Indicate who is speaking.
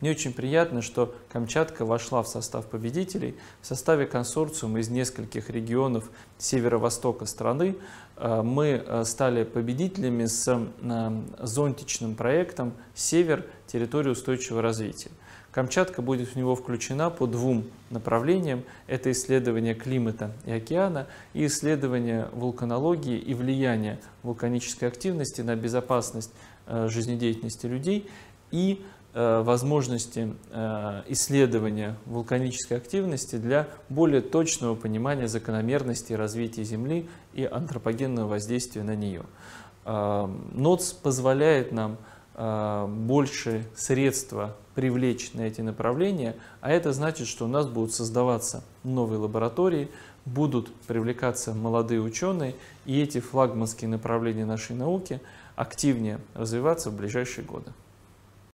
Speaker 1: Мне очень приятно, что Камчатка вошла в состав победителей в составе консорциума из нескольких регионов северо-востока страны. Э, мы э, стали победителями с э, зонтичным проектом «Север. Территория устойчивого развития». Камчатка будет в него включена по двум направлениям. Это исследование климата и океана и исследование вулканологии и влияния вулканической активности на безопасность жизнедеятельности людей и возможности исследования вулканической активности для более точного понимания закономерности развития Земли и антропогенного воздействия на нее. НОЦ позволяет нам больше средства привлечь на эти направления, а это значит, что у нас будут создаваться новые лаборатории, будут привлекаться молодые ученые, и эти флагманские направления нашей науки активнее развиваться в ближайшие годы.